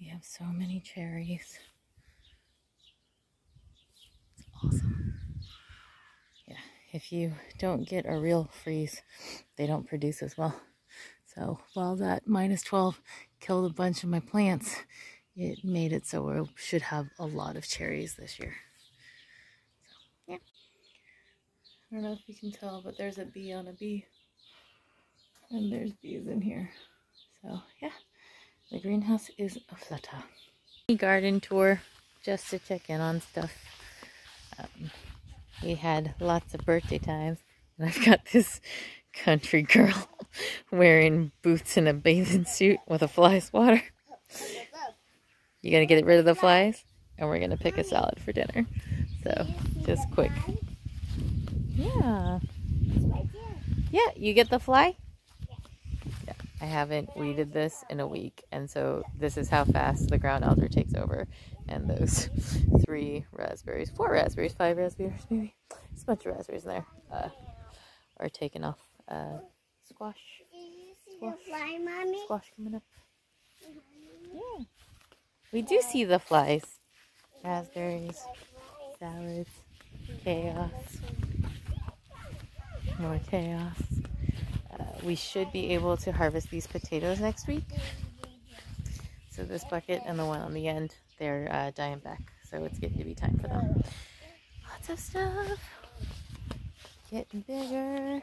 We have so many cherries. It's awesome. Yeah, if you don't get a real freeze, they don't produce as well. So while that minus 12 killed a bunch of my plants, it made it so we should have a lot of cherries this year. So, yeah. I don't know if you can tell, but there's a bee on a bee. And there's bees in here. So, yeah. The greenhouse is a flutter. Garden tour just to check in on stuff. Um, we had lots of birthday times. And I've got this country girl wearing boots and a bathing suit with a fly swatter. You gonna get rid of the flies? And we're gonna pick a salad for dinner. So, just quick. Yeah. Yeah, you get the fly? I haven't weeded this in a week. And so this is how fast the ground elder takes over. And those three raspberries, four raspberries, five raspberries maybe. There's a bunch of raspberries in there. Uh, are taken off. Uh, squash. Squash. Squash coming up. Yeah. We do see the flies. Raspberries, salads, chaos, more chaos. We should be able to harvest these potatoes next week. So this bucket and the one on the end, they're uh, dying back. So it's getting to be time for them. Lots of stuff. Getting bigger.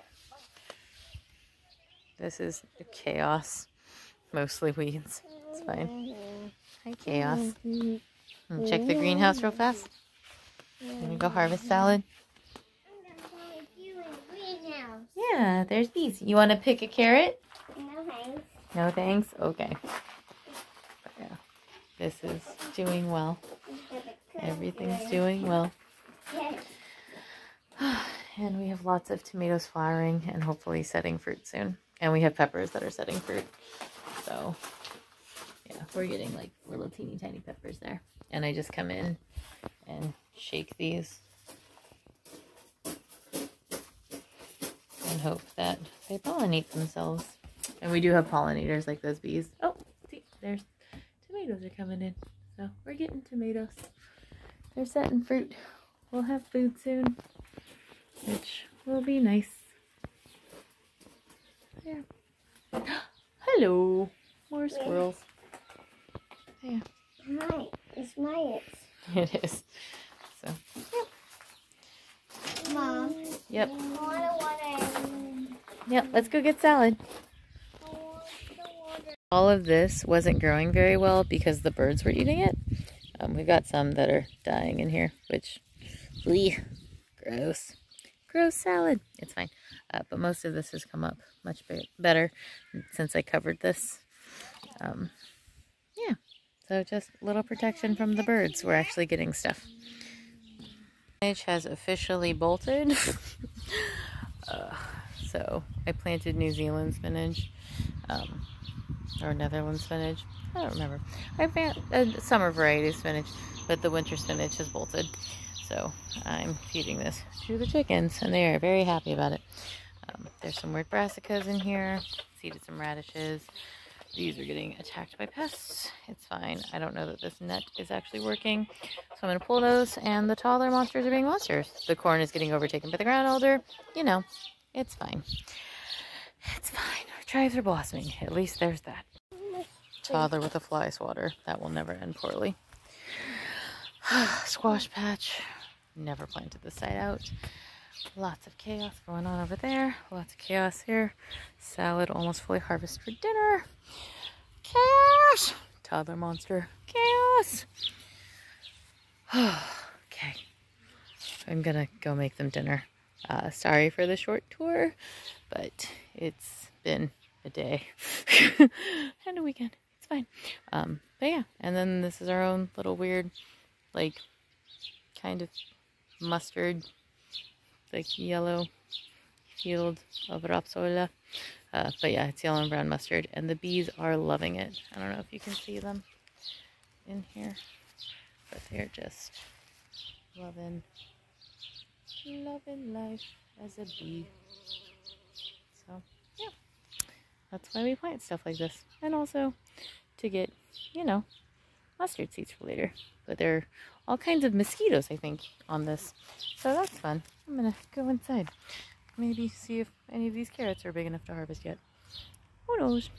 This is chaos. Mostly weeds. It's fine. Hi, chaos. Check the greenhouse real fast. Gonna go harvest salad. Yeah, there's these. You want to pick a carrot? No thanks. No thanks? Okay. Yeah, this is doing well. Everything's doing well. And we have lots of tomatoes flowering and hopefully setting fruit soon. And we have peppers that are setting fruit. So, yeah, we're getting like little teeny tiny peppers there. And I just come in and shake these and hope that they pollinate themselves. And we do have pollinators like those bees. Oh, see, there's tomatoes are coming in. So we're getting tomatoes. They're setting fruit. We'll have food soon, which will be nice. Yeah. Hello. More squirrels. Yeah. Hi, it's my It is. So, Mom. yep. Yep, let's go get salad. All of this wasn't growing very well because the birds were eating it. Um, we've got some that are dying in here, which, bleh, gross. Gross salad. It's fine. Uh, but most of this has come up much better since I covered this. Um, yeah, so just a little protection from the birds. We're actually getting stuff. Has officially bolted. uh, so I planted New Zealand spinach. Um, or Netherlands spinach. I don't remember. I found a summer variety of spinach, but the winter spinach has bolted. So I'm feeding this to the chickens, and they are very happy about it. Um, there's some weird brassicas in here. Seeded some radishes. These are getting attacked by pests. It's fine. I don't know that this net is actually working. So I'm going to pull those, and the taller monsters are being monsters. The corn is getting overtaken by the ground elder. You know, it's fine. It's fine. Our tribes are blossoming. At least there's that. Toddler with a fly swatter. That will never end poorly. Squash patch. Never planted this side out. Lots of chaos going on over there. Lots of chaos here. Salad almost fully harvested for dinner. Chaos! Toddler monster. Chaos! okay. I'm gonna go make them dinner. Uh, sorry for the short tour, but it's been a day and a weekend. It's fine. Um, but yeah, and then this is our own little weird, like, kind of mustard, like yellow field of rapsola. Uh, but yeah, it's yellow and brown mustard, and the bees are loving it. I don't know if you can see them in here, but they're just loving, loving life as a bee. So yeah, that's why we plant stuff like this, and also to get, you know, mustard seeds for later. But there are all kinds of mosquitoes, I think, on this. So that's fun. I'm going to go inside. Maybe see if any of these carrots are big enough to harvest yet. Who knows?